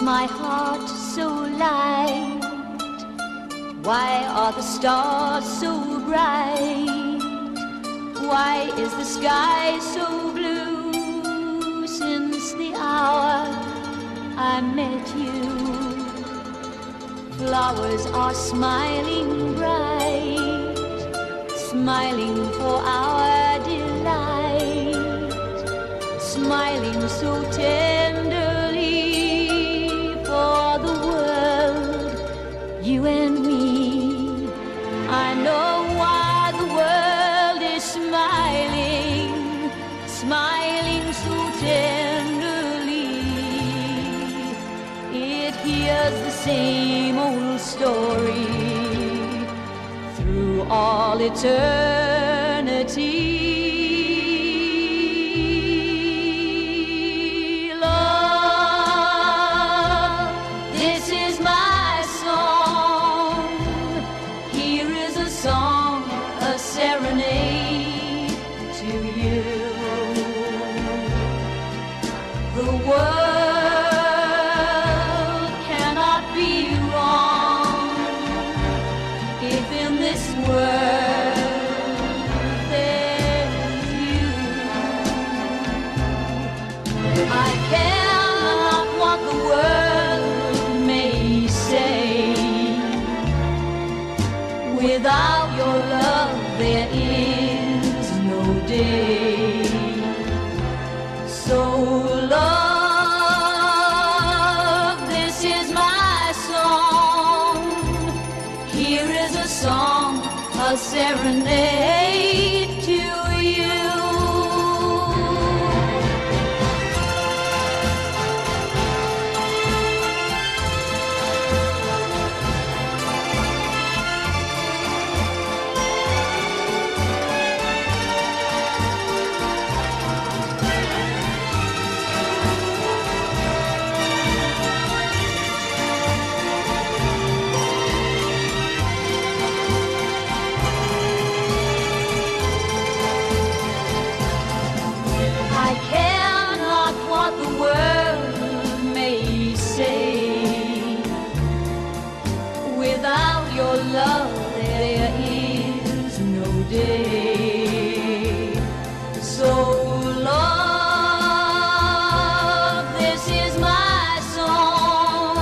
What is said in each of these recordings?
my heart so light? Why are the stars so bright? Why is the sky so blue since the hour I met you? Flowers are smiling bright, smiling for our delight, smiling so tenderly me. I know why the world is smiling, smiling so tenderly. It hears the same old story through all eternity. This world there's you. I what the world may say. Without your love, there is no day. Serenade eh? So, love, this is my song.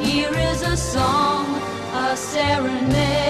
Here is a song, a serenade.